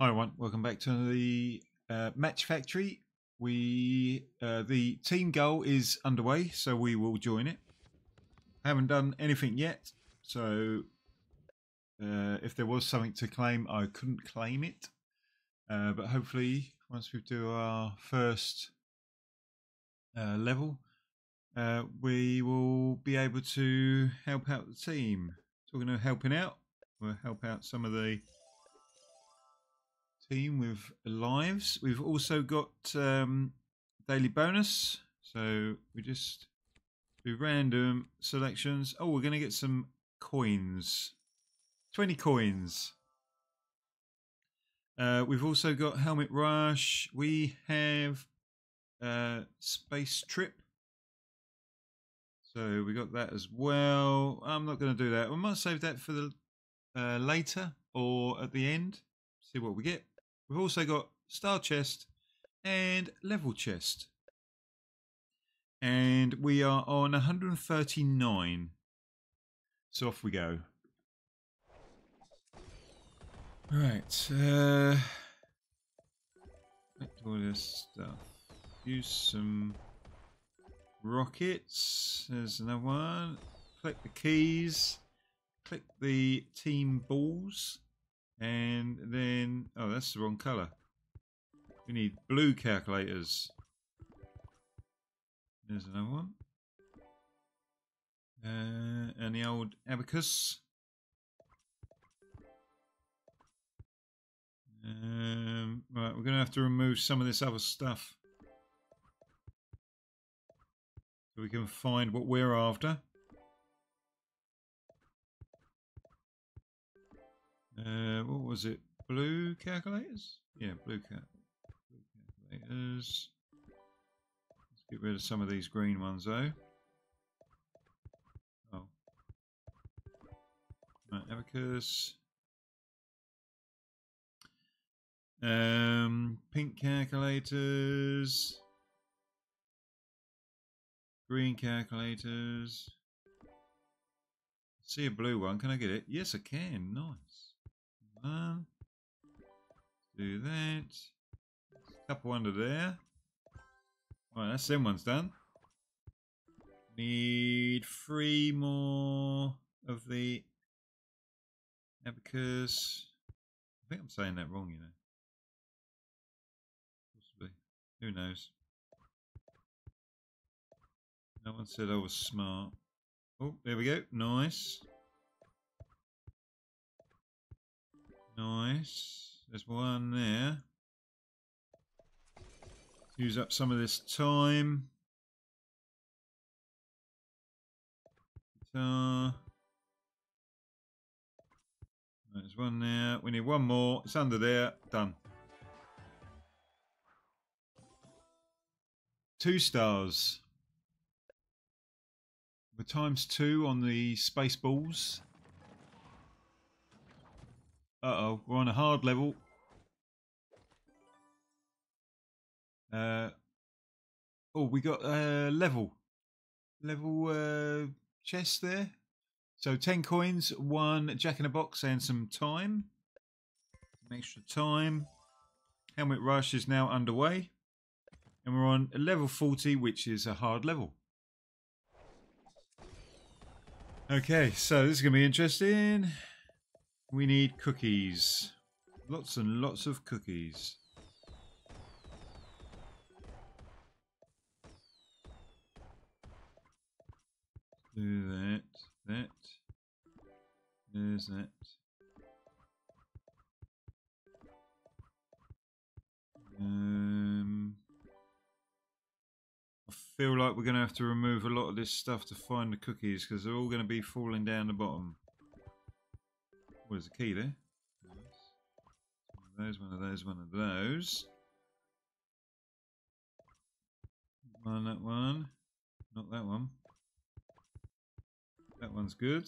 Hi everyone, welcome back to the uh, Match Factory. We uh, the team goal is underway, so we will join it. Haven't done anything yet, so uh, if there was something to claim, I couldn't claim it. Uh, but hopefully, once we do our first uh, level, uh, we will be able to help out the team. Talking of helping out, we'll help out some of the team with lives. We've also got um, daily bonus, so we just do random selections. Oh, we're going to get some coins. 20 coins. Uh, we've also got Helmet Rush. We have uh, Space Trip. So we got that as well. I'm not going to do that. We might save that for the uh, later or at the end. See what we get. We've also got Star Chest and Level Chest. And we are on 139. So off we go. Right. Uh, all this stuff. Use some rockets. There's another one. Click the keys. Click the team balls. And then, oh, that's the wrong colour. We need blue calculators. There's another one. Uh, and the old abacus. Um, right, we're going to have to remove some of this other stuff. So we can find what we're after. Uh, what was it? Blue calculators? Yeah, blue, blue calculators. Let's get rid of some of these green ones though. Oh. Right, abacus. Um, pink calculators. Green calculators. See a blue one. Can I get it? Yes, I can. Nice. Do that. Couple under there. Right, that's them ones done. Need three more of the abacus. I think I'm saying that wrong, you know. Possibly. Who knows? No one said I was smart. Oh, there we go. Nice. Nice. There's one there. Use up some of this time. There's one there. We need one more. It's under there. Done. Two stars. We're times two on the space balls. Uh-oh, we're on a hard level. Uh, oh, we got a uh, level. Level uh, chest there. So 10 coins, one jack in a box and some time. Some extra time. Helmet Rush is now underway. And we're on level 40, which is a hard level. Okay, so this is going to be interesting. We need cookies. Lots and lots of cookies. Do that, that. There's that. Um, I feel like we're going to have to remove a lot of this stuff to find the cookies because they're all going to be falling down the bottom. Where's the key there? Those, one of those, one of those. One, that one. Not that one. That one's good.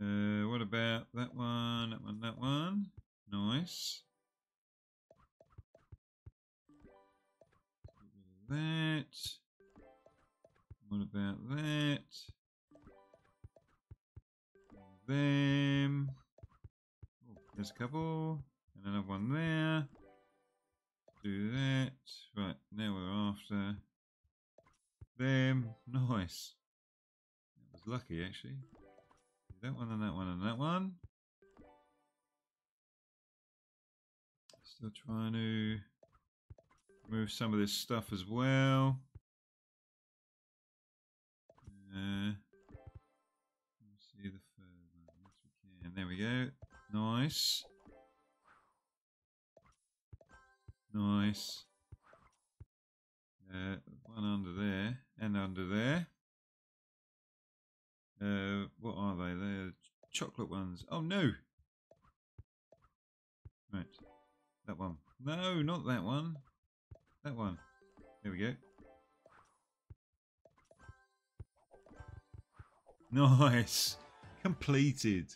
Uh, what about that one, that one, that one? Nice. That. What about that? Them. there's a couple. And another one there. Do that. Right, now we're after them. Nice. That was lucky, actually. That one and that one and that one. Still trying to move some of this stuff as well. Uh, There we go. Nice. Nice. Uh, one under there and under there. Uh, what are they? They're chocolate ones. Oh no! Right. That one. No, not that one. That one. There we go. Nice. Completed.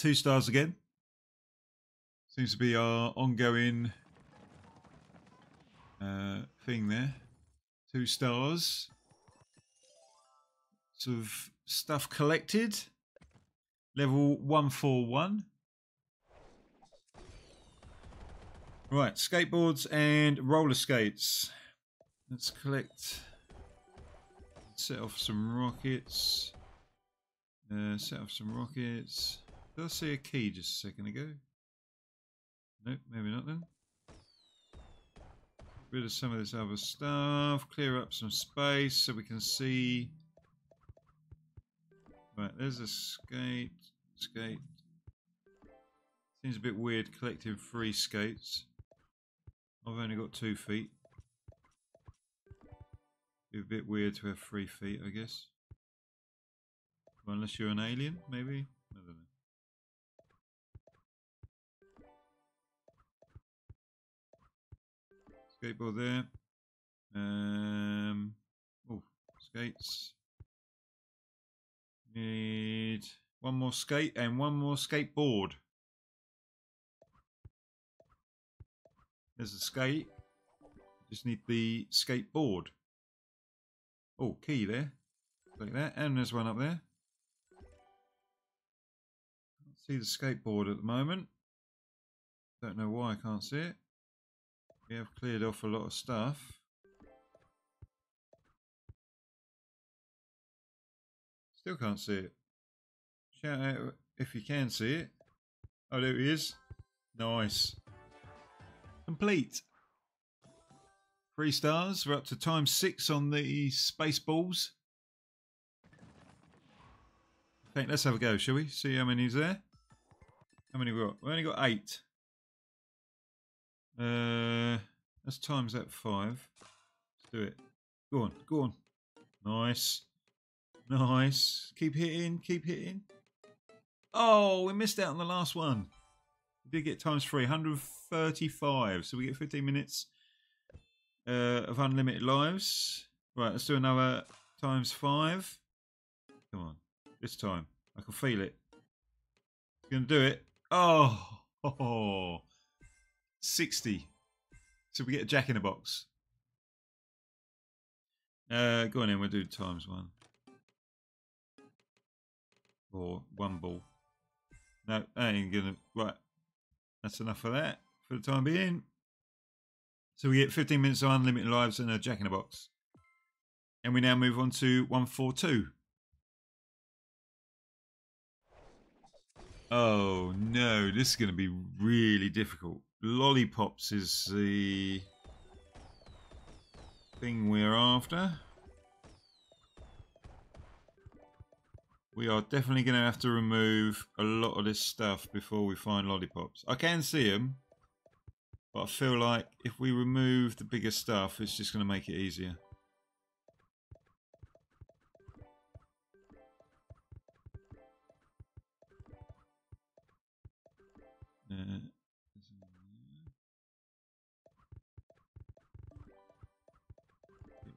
Two stars again. Seems to be our ongoing uh, thing there. Two stars. Sort of stuff collected. Level 141. Right, skateboards and roller skates. Let's collect. Set off some rockets. Uh, set off some rockets. Did I see a key just a second ago? Nope, maybe not then. Get rid of some of this other stuff. Clear up some space so we can see. Right, there's a skate. Skate. Seems a bit weird collecting three skates. I've only got two feet. Be a bit weird to have three feet, I guess. Well, unless you're an alien, maybe? I don't know. Skateboard there. Um, oh, skates. Need one more skate and one more skateboard. There's a skate. Just need the skateboard. Oh, key there. Like that. And there's one up there. Can't see the skateboard at the moment. Don't know why I can't see it. We have cleared off a lot of stuff. Still can't see it. Shout out if you can see it. Oh, there it is. Nice. Complete. Three stars. We're up to time six on the space balls. Think let's have a go, shall we? See how many's there. How many we got? We only got eight. Uh, let's times that five. Let's do it. Go on, go on. Nice. Nice. Keep hitting, keep hitting. Oh, we missed out on the last one. We did get times three, 135. So we get 15 minutes uh, of unlimited lives. Right, let's do another times five. Come on, this time. I can feel it. Going to do it. Oh, oh, 60. So we get a jack in a box. Uh, go on in, we'll do times one. Or one ball. No, that ain't gonna. Right. That's enough for that for the time being. So we get 15 minutes of unlimited lives and a jack in a box. And we now move on to 142. Oh no, this is going to be really difficult. Lollipops is the thing we're after. We are definitely going to have to remove a lot of this stuff before we find lollipops. I can see them, but I feel like if we remove the bigger stuff, it's just going to make it easier. Uh,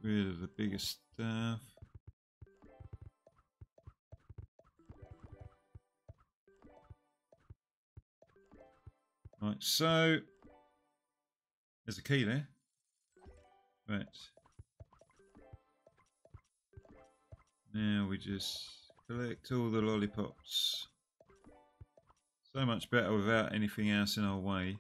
rid of the biggest stuff. Right, so there's a key there. Right. Now we just collect all the lollipops. So much better without anything else in our way.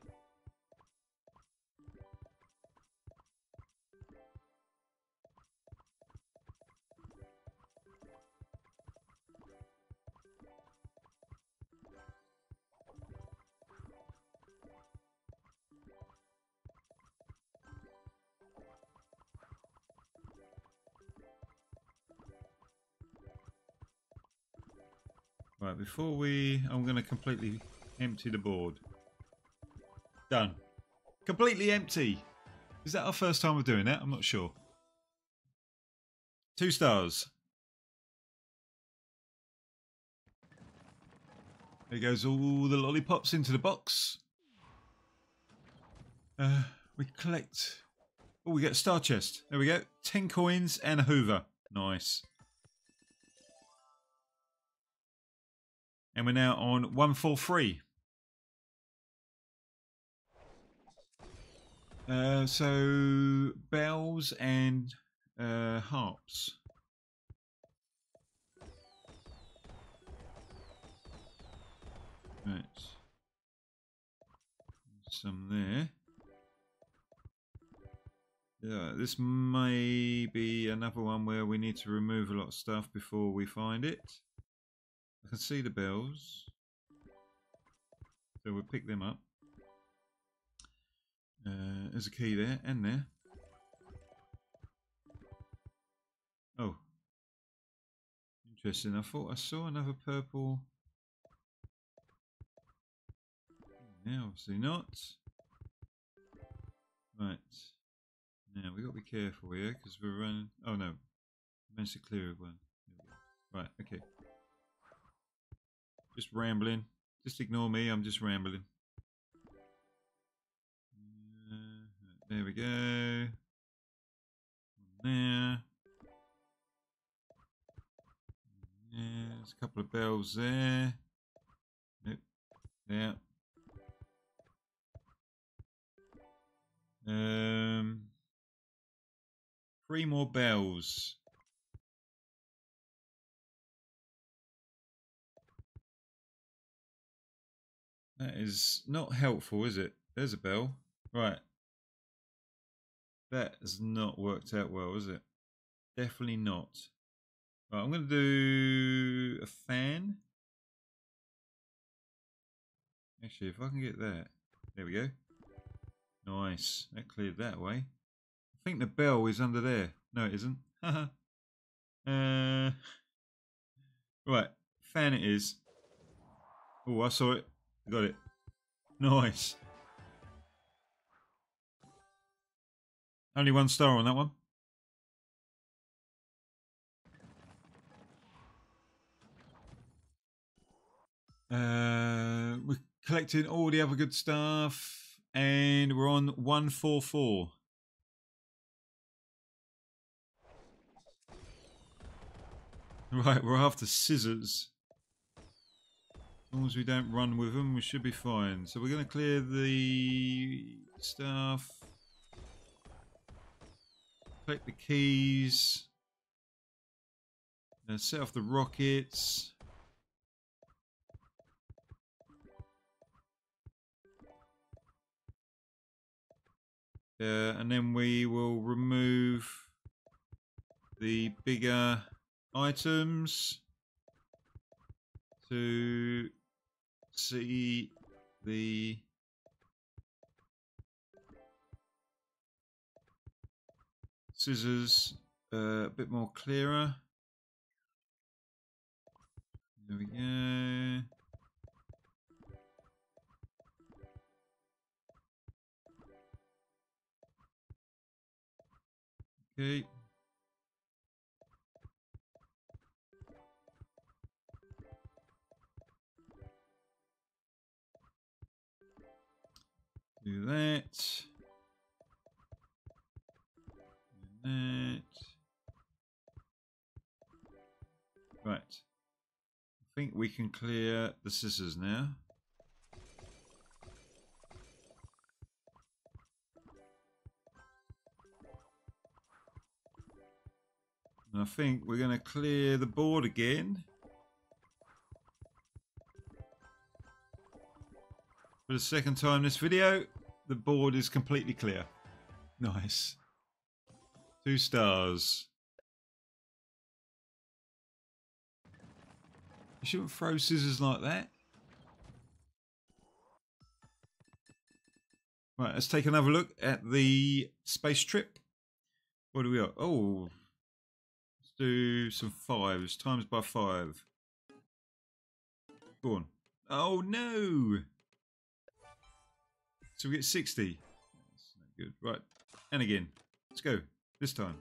Right, before we... I'm going to completely empty the board. Done. Completely empty. Is that our first time of doing that? I'm not sure. Two stars. There goes all the lollipops into the box. Uh, we collect... Oh, we get a star chest. There we go. Ten coins and a hoover. Nice. And we're now on 143. Uh, so bells and uh, harps. Right. Some there. Yeah, this may be another one where we need to remove a lot of stuff before we find it. I can see the bells. So we'll pick them up. Uh, there's a key there and there. Oh. Interesting. I thought I saw another purple. Now, obviously not. Right. Now, we've got to be careful here because we're running. Oh no. I managed to clear one. Right, okay. Just rambling. Just ignore me, I'm just rambling. There we go. There. There's a couple of bells there. Nope. There. Um, three more bells. That is not helpful, is it? There's a bell. Right. That has not worked out well, is it? Definitely not. Right, I'm going to do a fan. Actually, if I can get that. There we go. Nice. That cleared that way. I think the bell is under there. No, it isn't. uh, right. Fan it is. Oh, I saw it. Got it. Nice. Only one star on that one. Uh, we're collecting all the other good stuff, and we're on 144. Right, we're after scissors long as we don't run with them, we should be fine. So we're going to clear the stuff. Collect the keys. Uh, set off the rockets. Uh, and then we will remove the bigger items to see the scissors uh, a bit more clearer. There we go. Okay. Do that. Do that. Right. I think we can clear the scissors now. And I think we're going to clear the board again. For the second time this video, the board is completely clear. Nice. Two stars. You shouldn't throw scissors like that. Right, let's take another look at the space trip. What do we got? Oh, let's do some fives. Times by five. Go on. Oh no! So we get 60. That's not good. Right. And again. Let's go. This time.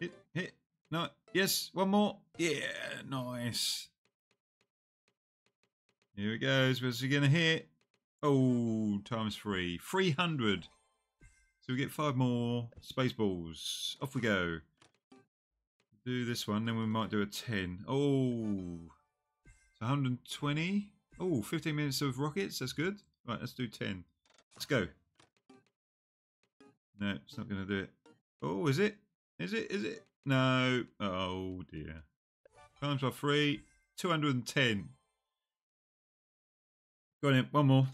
Hit, hit. No. Yes. One more. Yeah. Nice. Here it goes. Where's he going to hit? Oh, times three. 300. So we get five more space balls. Off we go. Do this one, then we might do a 10. Oh, 120. Oh, 15 minutes of rockets. That's good. Right, let's do 10. Let's go. No, it's not going to do it. Oh, is it? Is it? Is it? No. Oh, dear. Times by three. 210. Go on in. One more.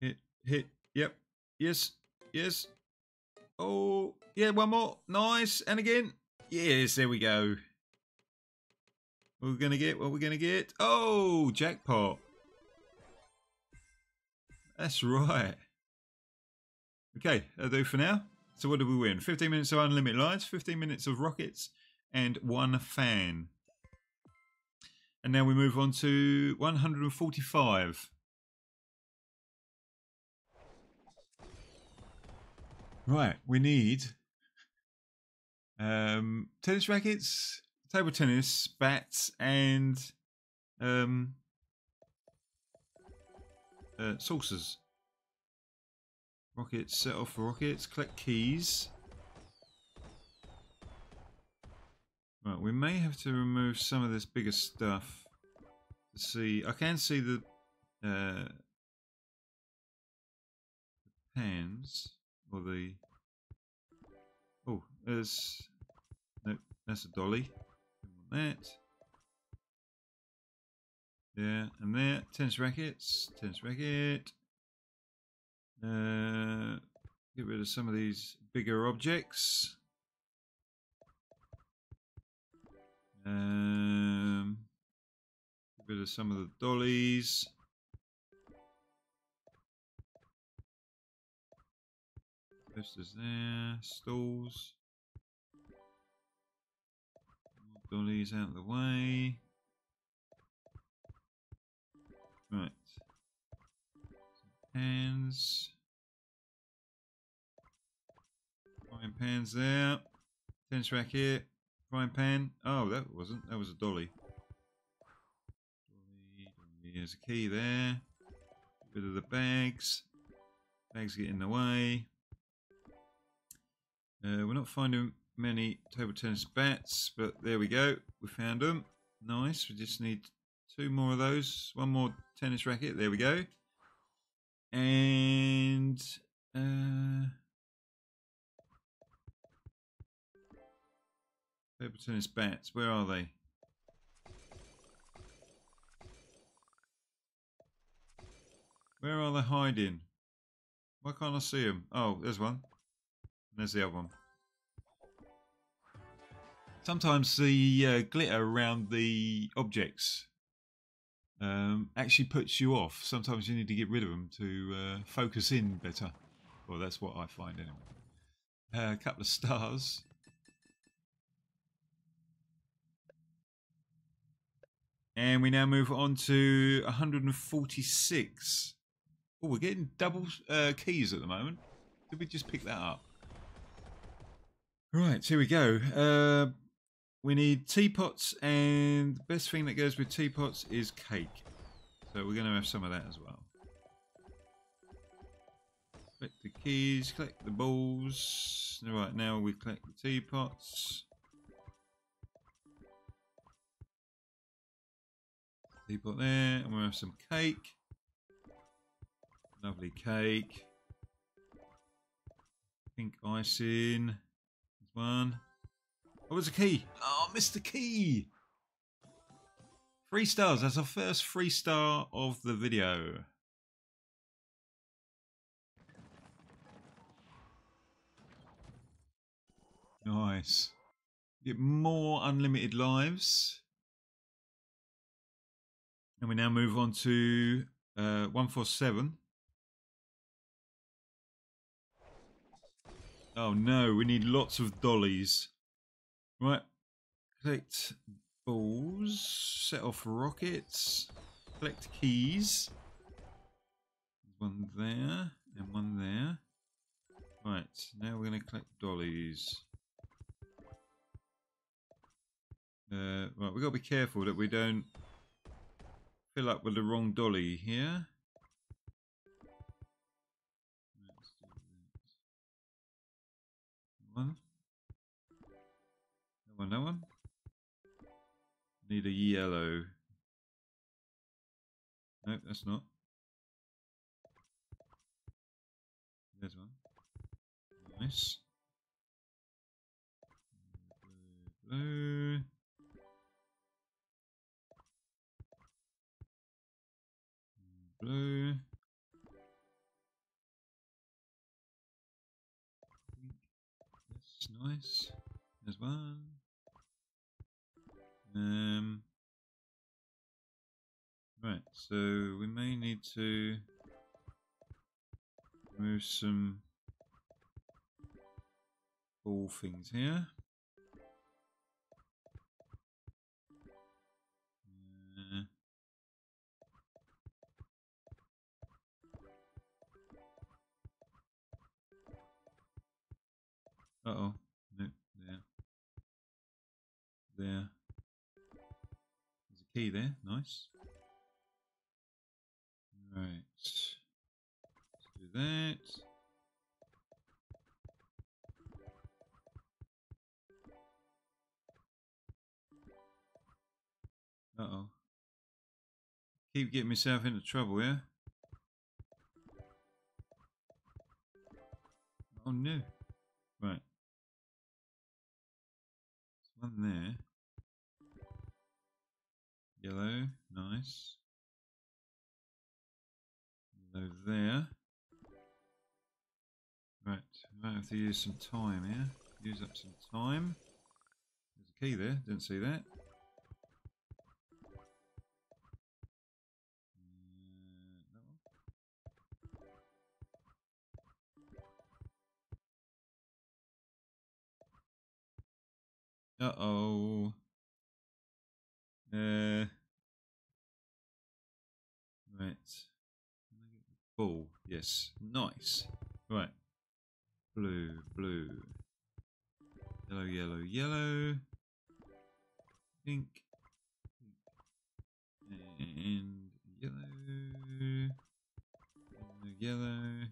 Hit. Hit. Yep. Yes. Yes. Oh, yeah, one more. Nice. And again. Yes, there we go. We're going to get? What we're going to get? Oh, jackpot. That's right. Okay, that'll do for now. So what did we win? 15 minutes of unlimited lights, 15 minutes of rockets, and one fan. And now we move on to 145. Right, we need um, tennis rackets, table tennis, bats, and um, uh, saucers. Rockets, set off rockets, collect keys. Right, we may have to remove some of this bigger stuff to see. I can see the, uh, the pans or the. Oh, there's. No, that's a dolly. That. Yeah, and there. Tennis rackets. Tennis racket. Uh, get rid of some of these bigger objects. Um, get rid of some of the dollies. Posters there, stalls. Dollies out of the way. Right. Pans. Frying pans there. Tennis rack here. Frying pan. Oh, that wasn't. That was a dolly. There's a key there. Rid of the bags. Bags get in the way. Uh, we're not finding many table tennis bats, but there we go. We found them. Nice. We just need two more of those. One more tennis racket. There we go. And uh, table tennis bats. Where are they? Where are they hiding? Why can't I see them? Oh, there's one. There's the other one. Sometimes the uh, glitter around the objects um, actually puts you off. Sometimes you need to get rid of them to uh, focus in better. Well, that's what I find anyway. Uh, a couple of stars. And we now move on to 146. Oh, we're getting double uh, keys at the moment. Did we just pick that up? Right, here we go. We need teapots, and the best thing that goes with teapots is cake. So we're going to have some of that as well. Collect the keys, collect the balls. Right, now we collect the teapots. Teapot there, and we'll have some cake. Lovely cake. Pink icing. There's one. Oh, there's a key. Oh, Mr. key. Three stars. That's our first three star of the video. Nice. Get more unlimited lives. And we now move on to uh, 147. Oh no, we need lots of dollies. Right. Collect balls. Set off rockets. Collect keys. One there and one there. Right, now we're going to collect dollies. Uh, right, we've got to be careful that we don't fill up with the wrong dolly here. No one, no one. Need a yellow. Nope, that's not. There's one. Nice. Blue. Blue. That's nice. There's one. Um. Right, so we may need to move some ball things here. Uh, oh. No, there. There. Key there. Nice. Right. Let's do that. Uh oh. Keep getting myself into trouble, yeah? Oh no. Right. There's one there. Yellow, nice. Yellow there. Right, I have to use some time here. Use up some time. There's a key there, didn't see that. Uh, one. Uh. Right. Ball. Yes. Nice. Right. Blue, blue. Yellow, yellow, yellow. Pink. And yellow. Yellow, yellow.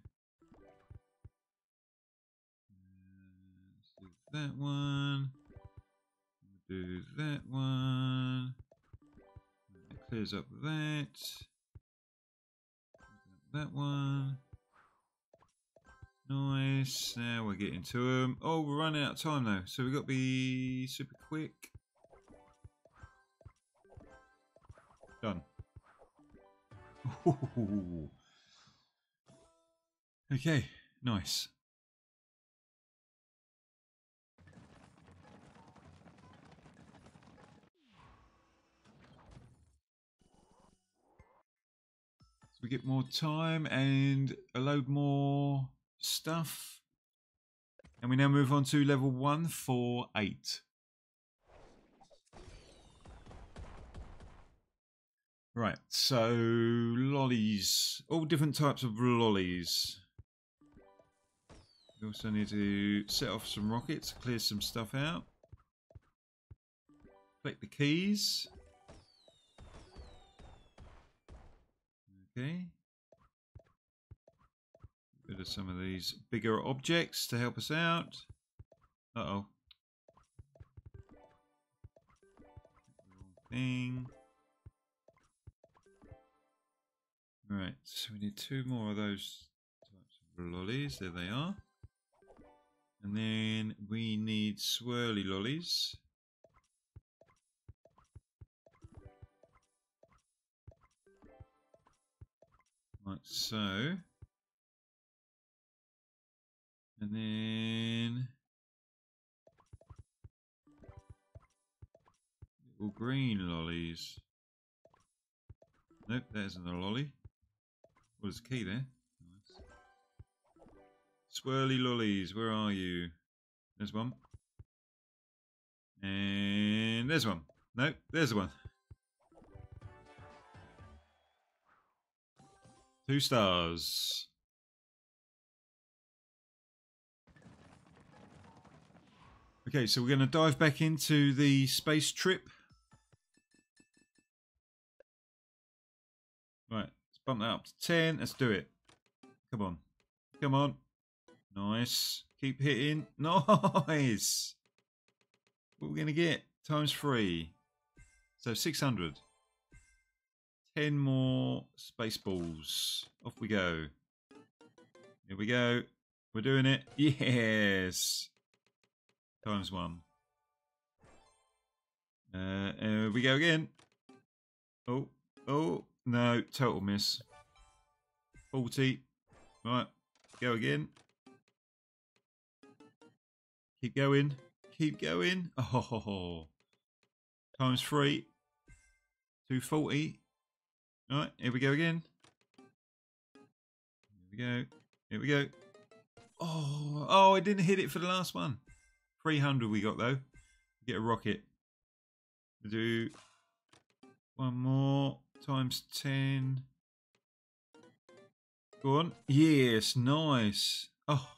Uh, that one. Do that one. Clears up that. That one. Nice. Now we're getting to them. Oh, we're running out of time though, so we've got to be super quick. Done. Okay, nice. We get more time and a load more stuff. And we now move on to level 148. Right, so lollies. All different types of lollies. We also need to set off some rockets, clear some stuff out. Collect the keys. Okay. Rid of some of these bigger objects to help us out. Uh-oh. Thing. Right, so we need two more of those types of lollies. There they are. And then we need swirly lollies. Like so. And then little green lollies. Nope, that isn't a lolly. What is the key there? Nice. Swirly lollies, where are you? There's one. And there's one. Nope, there's one. Two stars. Okay, so we're going to dive back into the space trip. Right, let's bump that up to 10. Let's do it. Come on. Come on. Nice. Keep hitting. Nice. What are we going to get? Times three. So 600. 10 more space balls. Off we go. Here we go. We're doing it. Yes. Times one. Uh, uh, we go again. Oh, oh, no, total miss. 40. Right, go again. Keep going. Keep going. Oh, times three. 240. Right, here we go again. Here we go. Here we go. Oh, oh, I didn't hit it for the last one. 300 we got though. Get a rocket. Do one more times 10. Go on. Yes, nice. Oh,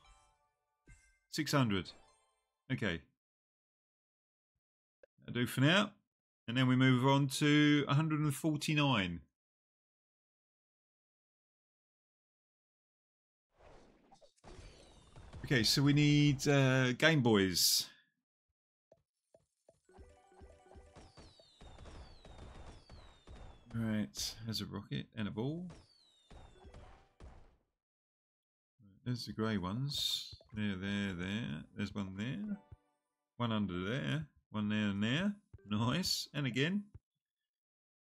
600. Okay. That'll do for now. And then we move on to 149. Okay, so we need uh, Game Boys. Right, there's a rocket and a ball. There's the grey ones. There, there, there. There's one there. One under there. One there and there. Nice. And again.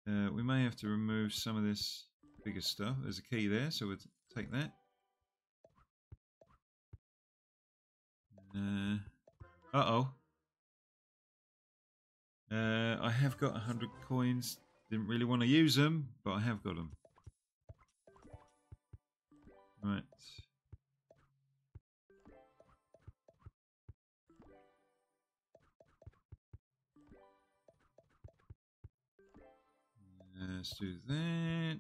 Uh, we may have to remove some of this bigger stuff. There's a key there, so we'll take that. Uh, uh-oh. Uh, I have got 100 coins. Didn't really want to use them, but I have got them. Right. Let's do that.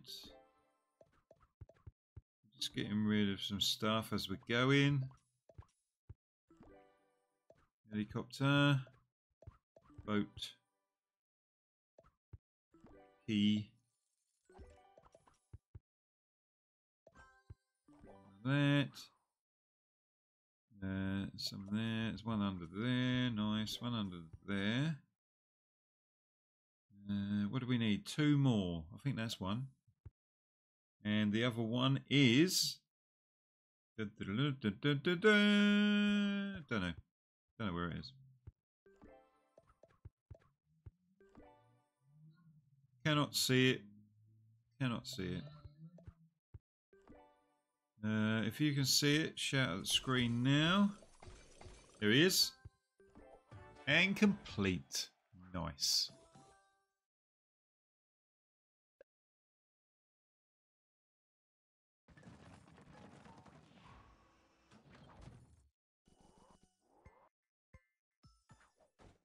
Just getting rid of some stuff as we're going. Helicopter. Boat. Key. That. Uh, some there. There's one under there. Nice. One under there. Uh, what do we need? Two more. I think that's one. And the other one is. Don't know. Don't know where it is. Cannot see it. Cannot see it. Uh, if you can see it, shout at the screen now. There he is. And complete. Nice.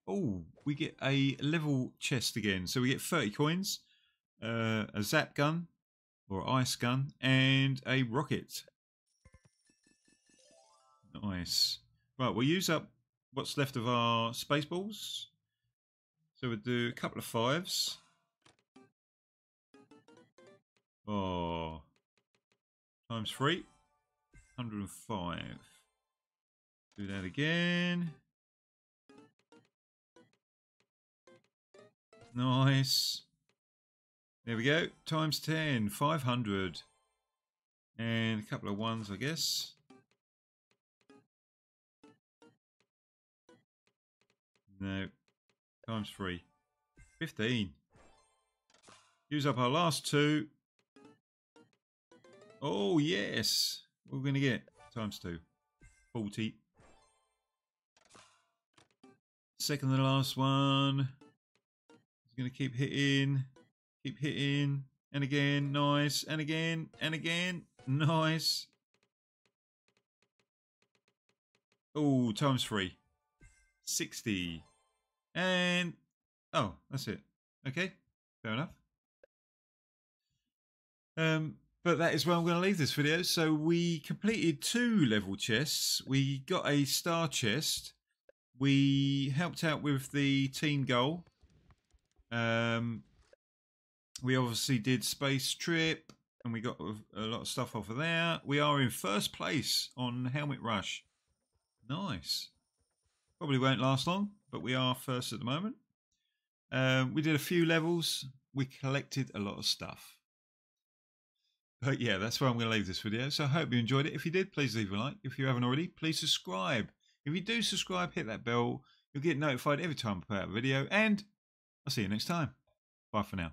Oh, we get a level chest again. So we get 30 coins, uh, a zap gun or ice gun, and a rocket. Nice. Right, we'll use up what's left of our space balls. So we'll do a couple of fives. Oh, times three, 105. Do that again. Nice. There we go. Times 10. 500. And a couple of ones, I guess. No. Times 3. 15. Use up our last two. Oh, yes. What are going to get? Times two. 40. Second the last one. He's going to keep hitting. Keep hitting. And again. Nice. And again. And again. Nice. Oh, times three. 60. And... Oh, that's it. Okay. Fair enough. Um, but that is where I'm going to leave this video. So we completed two level chests. We got a star chest. We helped out with the team goal. Um, we obviously did space trip and we got a lot of stuff off of there. We are in first place on Helmet Rush. Nice. Probably won't last long, but we are first at the moment. Um, we did a few levels. We collected a lot of stuff. But yeah, that's where I'm going to leave this video. So I hope you enjoyed it. If you did, please leave a like. If you haven't already, please subscribe. If you do subscribe, hit that bell. You'll get notified every time I put out a video. And I'll see you next time. Bye for now.